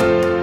you